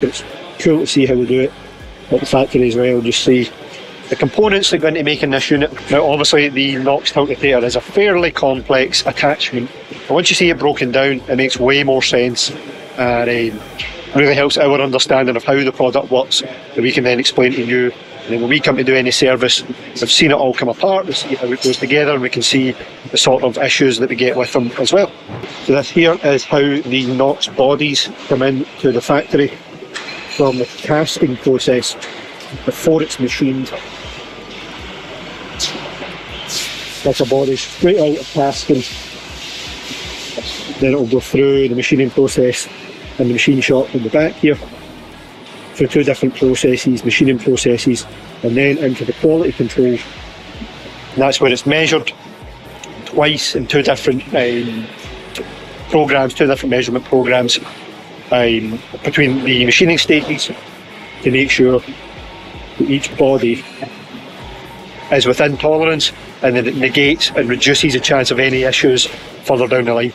It's cool to see how they do it at the factory as well. Just see the components that go into making this unit. Now, obviously, the NOX tiltrotator is a fairly complex attachment. But once you see it broken down, it makes way more sense and um, really helps our understanding of how the product works that we can then explain to you. And then when we come to do any service, we've seen it all come apart, we see how it goes together, and we can see the sort of issues that we get with them as well. So this here is how the NOX bodies come into the factory from the casting process before it's machined. That's a body straight out of casting. Then it'll go through the machining process and the machine shop in the back here through two different processes, machining processes, and then into the quality control. And that's where it's measured twice in two different um, programs, two different measurement programs um, between the machining stages to make sure that each body is within tolerance and then it negates and reduces the chance of any issues further down the line.